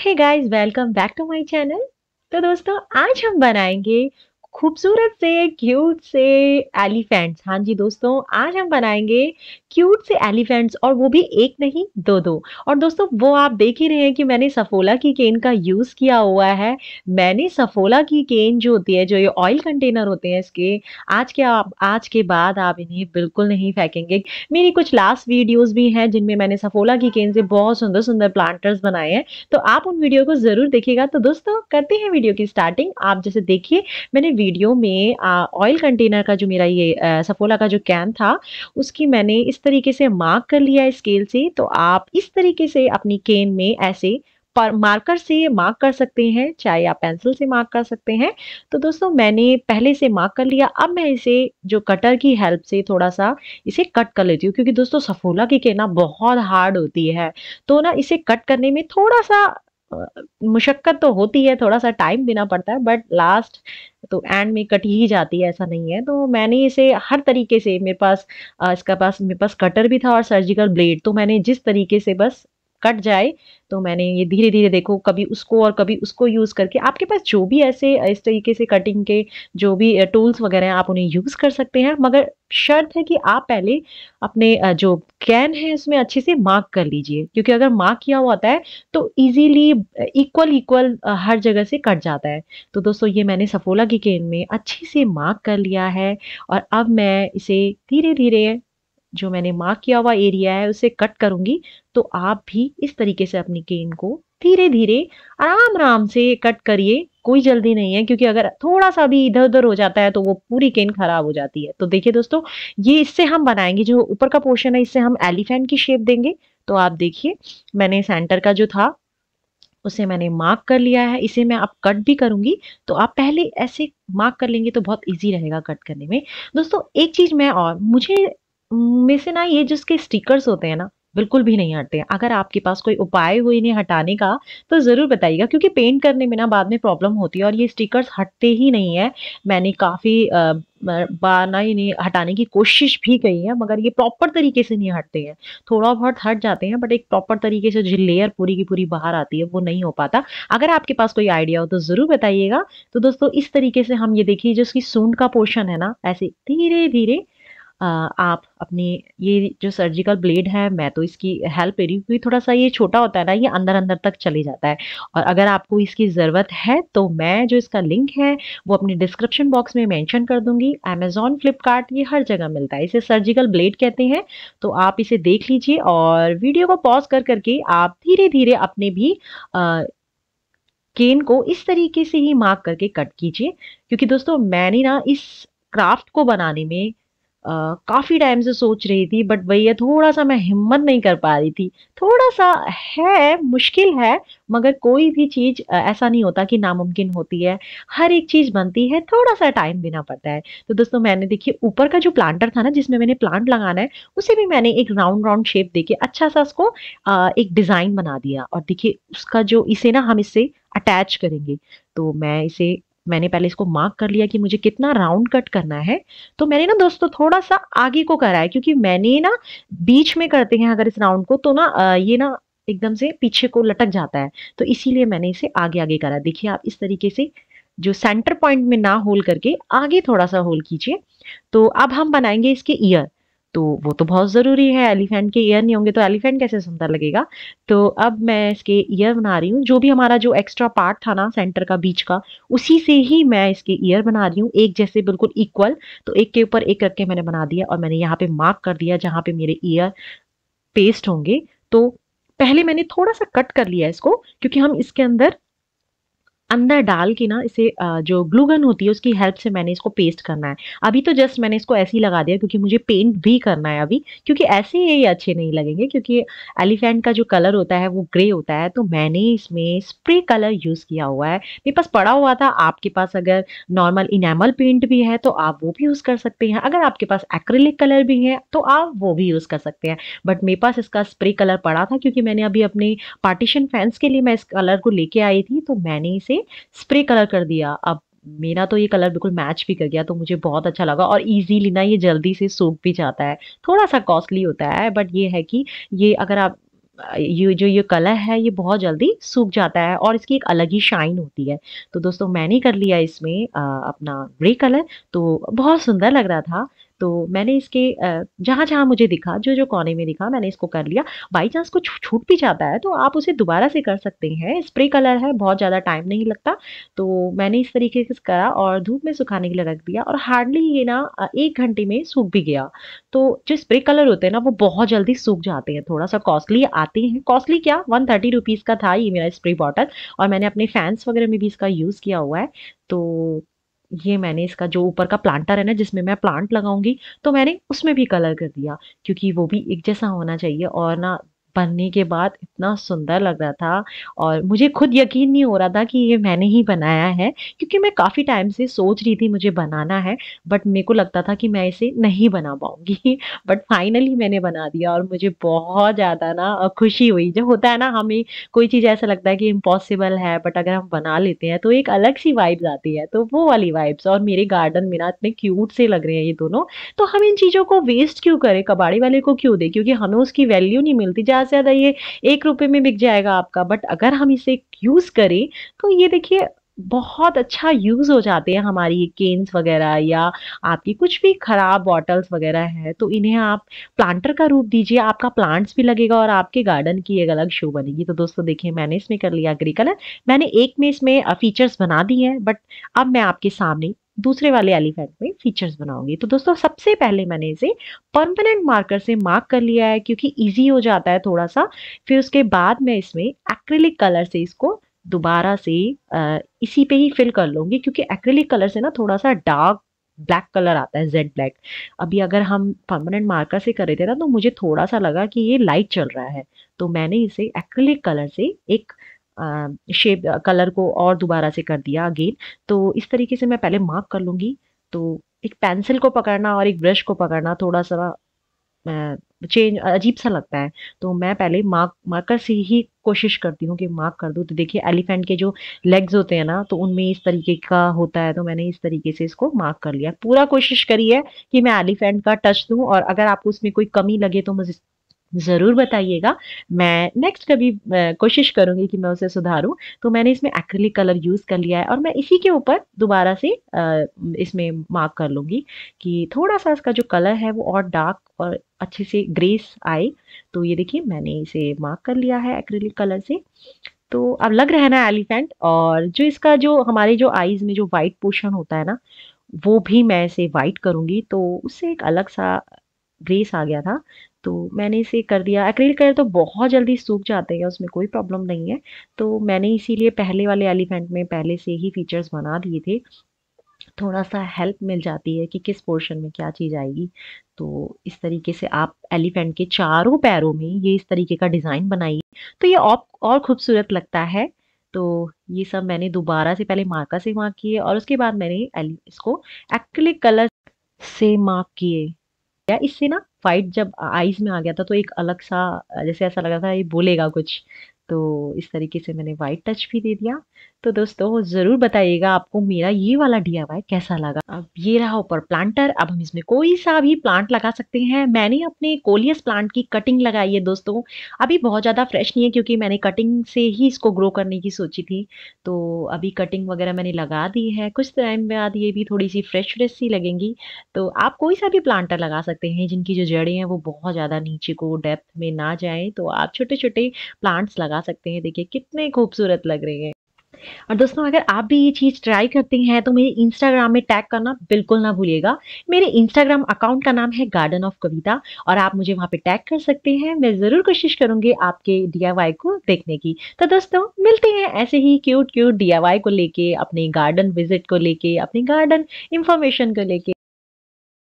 Hey guys welcome back to my channel तो दोस्तों आज हम बनाएँगे खूबसूरत से क्यूट से एलिफेंट्स हाँ जी दोस्तों, आज हम बनाएँगे क्यूट से एलिफेंट्स और वो भी एक नहीं, दो दो। और दोस्तों, वो आप देख ही रहे हैं कि मैंने सफोला की केन का यूज़ किया हुआ है। मैंने सफोला की केन जो होती है, जो ये ऑयल कंटेनर होते हैं इसके, आज के आप, आज के बाद आप इन्हें बिल्कुल नहीं फेंकेंगे। मेरी कुछ लास्ट वीडियोज़ भी हैं जिनमें मैंने सफोला की केन से बहुत सुंदर सुंदर प्लांटर्स बनाए हैं। तो आप उन वीडियो को ज़रूर देखिएगा। तो दोस्तों, करते हैं वीडियो की स्टार्टिंग आप जैसे देखिए, मैंने वीडियो में ऑयल कंटेनर का जो मेरा ये सफोला का जो कैन था, उसकी मैंने इस तरीके से मार्क कर लिया है स्केल से। तो आप इस तरीके से अपनी केन में ऐसे पर मार्कर से मार्क कर सकते हैं, चाहे आप पेंसिल से मार्क कर सकते हैं। तो दोस्तों, मैंने पहले से मार्क कर लिया, अब मैं इसे जो कटर की हेल्प से थोड़ा सा इसे कट कर लेती हूँ, क्योंकि दोस्तों सफोला की केना बहुत हार्ड होती है। तो ना, इसे कट करने में थोड़ा सा मुशक्क़त तो होती है, थोड़ा-सा टाइम देना पड़ता है बट लास्ट तो एंड में कट ही जाती है, ऐसा नहीं है। तो मैंने इसे हर तरीके से मेरे पास इसका पास मेरे पास कटर भी था और सर्जिकल ब्लेड तो मैंने जिस तरीके से बस कट जाए तो मैंने ये धीरे-धीरे देखो, कभी उसको और कभी उसको यूज़ करके, आपके पास जो भी ऐसे, इस तरीके से कटिंग के जो भी टूल्स वगैरह हैं, आप उन्हें यूज़ कर सकते हैं, मगर शर्त है कि आप पहले अपने जो कैन है उसमें अच्छे से मार्क कर लीजिए, क्योंकि अगर मार्क किया हुआ होता है तो इजीली इक्वल इक्वल हर जगह से कट जाता है। तो दोस्तों, ये मैंने सफोला की केन में अच्छे से मार्क कर लिया है, और अब मैं इसे धीरे-धीरे जो मैंने मार्क किया हुआ एरिया है, उसे कट करूँगी। तो आप भी इस तरीके से अपनी केन को धीरे धीरे आराम आराम से कट करिए। कोई जल्दी नहीं है, क्योंकि अगर थोड़ा सा भी इधर उधर हो जाता है तो वो पूरी केन खराब हो जाती है। तो देखिए दोस्तों, ये इससे हम बनाएँगे, जो ऊपर का पोर्शन है, इससे हम एलिफेंट की शेप देंगे। तो आप देखिए, मैंने सेंटर का जो था, उसे मैंने मार्क कर लिया है। इसे मैं आप कट भी करूँगी। तो आप पहले ऐसे मार्क कर लेंगे तो बहुत इजी रहेगा कट करने में। दोस्तों, एक चीज़ मैं और, मुझे में से ना ये जिसके स्टिकर्स होते हैं ना, बिल्कुल भी नहीं हटते हैं। अगर आपके पास कोई उपाय हो इन्हें हटाने का तो ज़रूर बताइएगा, क्योंकि पेंट करने में ना बाद में प्रॉब्लम होती है और ये स्टिकर्स हटते ही नहीं है। मैंने काफ़ी बार ना इन्हें हटाने की कोशिश भी की है, मगर ये प्रॉपर तरीके से नहीं हटते हैं। थोड़ा बहुत हट जाते हैं बट एक प्रॉपर तरीके से जो लेयर पूरी की पूरी बाहर आती है, वो नहीं हो पाता। अगर आपके पास कोई आइडिया हो तो ज़रूर बताइएगा। तो दोस्तों, इस तरीके से हम ये देखिए, जो इसकी सूंड का पोर्शन है ना, ऐसे धीरे धीरे आप अपनी ये जो सर्जिकल ब्लेड है मैं तो इसकी हेल्प ले रही हूँ क्योंकि थोड़ा-सा ये छोटा होता है ना, ये अंदर-अंदर तक चले जाता है। और अगर आपको इसकी ज़रूरत है तो मैं जो इसका लिंक है वो अपने डिस्क्रिप्शन बॉक्स में मेंशन कर दूँगी। अमेजोन फ्लिपकार्ट ये हर जगह मिलता है। इसे सर्जिकल ब्लेड कहते हैं, तो आप इसे देख लीजिए और वीडियो को पॉज़ कर करके आप धीरे-धीरे अपने भी अ, केन को इस तरीके से ही मार्क करके कट कीजिए। क्योंकि दोस्तों मैंने ना इस क्राफ्ट को बनाने में काफ़ी टाइम से सोच रही थी बट भैया थोड़ा-सा मैं हिम्मत नहीं कर पा रही थी। थोड़ा-सा है, मुश्किल है, मगर कोई भी चीज़ ऐसा नहीं होता कि नामुमकिन होती है। हर एक चीज़ बनती है, थोड़ा-सा टाइम देना पड़ता है। तो दोस्तों मैंने देखिए ऊपर का जो प्लांटर था ना जिसमें मैंने प्लांट लगाना है, उसे भी मैंने एक राउंड राउंड शेप देके अच्छा-सा उसको एक डिज़ाइन बना दिया और देखिए उसका जो इसे ना हम इससे अटैच करेंगे। तो मैं इसे मैंने पहले इसको मार्क कर लिया कि मुझे कितना राउंड कट करना है तो मैंने ना दोस्तों थोड़ा सा आगे को करा है, क्योंकि मैंने ना बीच में करते हैं अगर इस राउंड को तो ना ये ना एकदम से पीछे को लटक जाता है तो इसीलिए मैंने इसे आगे आगे करा देखिए आप इस तरीके से जो सेंटर पॉइंट में ना होल करके आगे थोड़ा सा होल कीजिए तो अब हम बनाएँगे इसके ईयर तो वो तो बहुत ज़रूरी है, एलिफेंट के ईयर नहीं होंगे तो एलिफेंट कैसे सुंदर लगेगा? तो अब मैं इसके ईयर बना रही हूँ, जो भी हमारा जो एक्स्ट्रा पार्ट था ना सेंटर का बीच का, उसी से ही मैं इसके ईयर बना रही हूँ, एक जैसे बिल्कुल इक्वल तो एक के ऊपर एक रख के मैंने बना दिया और मैंने यहाँ पे मार्क कर दिया जहाँ पे मेरे ईयर पेस्ट होंगे। तो पहले मैंने थोड़ा सा कट कर लिया इसको, क्योंकि हम इसके अंदर अंदर डाल के ना इसे जो ग्लूगन होती है, उसकी हेल्प से मैंने इसको पेस्ट करना है। अभी तो जस्ट मैंने इसको ऐसे ही लगा दिया क्योंकि मुझे पेंट भी करना है अभी, क्योंकि ऐसे ये अच्छे नहीं लगेंगे क्योंकि एलिफेंट का जो कलर होता है, वो ग्रे होता है तो मैंने इसमें स्प्रे कलर यूज़ किया हुआ है। मेरे पास पड़ा हुआ था, आपके पास अगर नॉर्मल इनेमल पेंट भी है तो आप वो भी यूज़ कर सकते हैं। अगर आपके पास एक्रेलिक कलर भी है तो आप वो भी यूज़ कर सकते हैं। बट मेरे पास इसका स्प्रे कलर पड़ा था क्योंकि मैंने अभी अपने पार्टीशन फैंस के लिए मैं इस कलर को लेके आई थी तो मैंने इसे स्प्रे कलर कर दिया। अब मेरा तो ये कलर बिल्कुल मैच भी कर गया तो मुझे बहुत अच्छा लगा और इजीली ना ये जल्दी से सूख भी जाता है। थोड़ा सा कॉस्टली होता है बट ये है कि ये अगर आप ये जो ये कलर है ये बहुत जल्दी सूख जाता है और इसकी एक अलग ही शाइन होती है। तो दोस्तों मैंने कर लिया इसमें आ, अपना ग्रे कलर तो बहुत सुंदर लग रहा था। तो मैंने इसके जहाँ जहाँ मुझे दिखा जो जो कोने में दिखा, मैंने इसको कर लिया। बाई चांस कुछ छूट भी जाता है तो आप उसे दोबारा से कर सकते हैं। स्प्रे कलर है, बहुत ज़्यादा टाइम नहीं लगता तो मैंने इस तरीके से करा और धूप में सुखाने के लिए रख दिया और हार्डली ये ना एक घंटे में सूख भी गया। तो जो स्प्रे कलर होते हैं ना, वो बहुत जल्दी सूख जाते हैं थोड़ा सा कॉस्टली आते हैं। कॉस्टली क्या? वन थर्टी रुपीज़ का था ये मेरा स्प्रे बॉटल और मैंने अपने फैंस वगैरह में भी इसका यूज़ किया हुआ है। तो ये मैंने इसका जो ऊपर का प्लांटर है ना, जिसमें मैं प्लांट लगाऊँगी तो मैंने उसमें भी कलर कर दिया, क्योंकि वो भी एक जैसा होना चाहिए और ना बनने के बाद इतना सुंदर लग रहा था और मुझे खुद यकीन नहीं हो रहा था कि ये मैंने ही बनाया है, क्योंकि मैं काफ़ी टाइम से सोच रही थी मुझे बनाना है, बट मेरे को लगता था कि मैं इसे नहीं बना पाऊँगी, बट फाइनली मैंने बना दिया और मुझे बहुत ज़्यादा ना खुशी हुई। जब होता है ना, हमें कोई चीज़ ऐसा लगता है कि इम्पॉसिबल है, बट अगर हम बना लेते हैं तो एक अलग सी वाइब्स आती है तो वो वाली वाइब्स और मेरे गार्डन में ना इतने क्यूट से लग रहे हैं ये दोनों तो हम इन चीज़ों को वेस्ट क्यों करें? कबाड़ी वाले को क्यों दें? क्योंकि हमें उसकी वैल्यू नहीं मिलती, ज़्यादा से ज़्यादा ये एक रुपए में बिक जाएगा आपका। बट अगर हम इसे यूज़ करें तो ये देखिए बहुत अच्छा यूज़ हो जाते हैं हमारी केन्स वगैरह या आपकी कुछ भी खराब बॉटल्स वगैरह है तो इन्हें आप प्लांटर का रूप दीजिए, आपका प्लांट्स भी लगेगा और आपके गार्डन की एक अलग शो बनेगी। तो दोस्तों देखिए, मैंने इसमें कर लिया ग्रे कलर मैंने एक में इसमें फीचर्स बना दिए हैं बट अब मैं आपके सामने दूसरे वाले एलिफेंट में फीचर्स बनाऊँगी। तो दोस्तों सबसे पहले मैंने इसे परमानेंट मार्कर से मार्क कर लिया है, क्योंकि इजी हो जाता है थोड़ा सा। फिर उसके बाद मैं इसमें एक्रिलिक कलर से इसको दोबारा से इसी पे ही फिल कर लूँगी, क्योंकि एक्रिलिक कलर से ना थोड़ा सा डार्क ब्लैक कलर आता है जेड ब्लैक अभी अगर हम परमानेंट मार्कर से कर रहे थे ना तो मुझे थोड़ा सा लगा कि ये लाइट चल रहा है। तो मैंने इसे एक्रिलिक कलर से एक शेप कलर को और दोबारा से कर दिया अगेन तो इस तरीके से मैं पहले मार्क कर लूँगी. तो एक पेंसिल को पकड़ना और एक ब्रश को पकड़ना थोड़ा सा चेंज अजीब सा लगता है। तो मैं पहले मार्क मार्कर से ही कोशिश करती हूँ कि मार्क कर दूँ। तो देखिए एलिफेंट के जो लेग्स होते हैं ना तो उनमें इस तरीके का होता है तो मैंने इस तरीके से इसको मार्क कर लिया। पूरा कोशिश करी है कि मैं एलिफेंट का टच दूँ और अगर आपको उसमें कोई कमी लगे तो ज़रूर बताइएगा। मैं नेक्स्ट कभी कोशिश करूँगी कि मैं उसे सुधारूं। तो मैंने इसमें एक्रिलिक कलर यूज़ कर लिया है और मैं इसी के ऊपर दोबारा से इसमें मार्क कर लूँगी कि थोड़ा सा इसका जो कलर है वो और डार्क और अच्छे से ग्रेस आए। तो ये देखिए, मैंने इसे मार्क कर लिया है एक्रिलिक कलर से। तो अब लग रहा है ना एलिफेंट और जो इसका जो हमारे जो आईज में जो वाइट पोर्शन होता है ना, वो भी मैं इसे वाइट करूँगी। तो उससे एक अलग सा ग्रेस आ गया था। तो मैंने इसे कर दिया। एक्रिलिक कलर तो बहुत जल्दी सूख जाते हैं, उसमें कोई प्रॉब्लम नहीं है। तो मैंने इसीलिए पहले वाले एलिफेंट में पहले से ही फीचर्स बना दिए थे। थोड़ा सा हेल्प मिल जाती है कि किस पोर्शन में क्या चीज़ आएगी। तो इस तरीके से आप एलिफेंट के चारों पैरों में ये इस तरीके का डिज़ाइन बनाइए। तो ये और खूबसूरत लगता है। तो ये सब मैंने दोबारा से पहले मार्का से मार्क किए और उसके बाद मैंने इसको एक्रिलिक कलर से मार्क किए। या इससे ना फाइट जब आईज में आ गया था तो एक अलग सा, जैसे ऐसा लग रहा था ये बोलेगा कुछ। तो इस तरीके से मैंने वाइट टच भी दे दिया। तो दोस्तों, ज़रूर बताइएगा आपको मेरा ये वाला डी कैसा लगा। अब ये रहा ऊपर प्लांटर अब हम इसमें कोई सा भी प्लांट लगा सकते हैं। मैंने अपने कोलियस प्लांट की कटिंग लगाई है दोस्तों। अभी बहुत ज़्यादा फ्रेश नहीं है क्योंकि मैंने कटिंग से ही इसको ग्रो करने की सोची थी। तो अभी कटिंग वगैरह मैंने लगा दी है। कुछ टाइम बाद ये भी थोड़ी सी फ्रेश फ्रेश सी लगेंगी। तो आप कोई सा भी प्लांटर लगा सकते हैं जिनकी जो जड़ें हैं वो बहुत ज़्यादा नीचे को डेप्थ में ना जाए। तो आप छोटे छोटे प्लांट्स लगा सकते हैं? देखिए, कितने खूबसूरत लग रहे हैं। और दोस्तों, अगर आप भी ये चीज़ ट्राई करते हैं तो मेरे इंस्टाग्राम में टैग करना बिल्कुल ना भूलिएगा। मेरे इंस्टाग्राम अकाउंट का नाम है गार्डन ऑफ़ कविता और आप मुझे वहाँ पे टैग कर सकते हैं। मैं ज़रूर कोशिश करूँगी आपके डी को देखने की। तो दोस्तों, मिलते हैं ऐसे ही क्यूट क्यूट डी को लेके, अपने गार्डन विज़िट को लेके, अपने गार्डन इंफॉर्मेशन को लेके।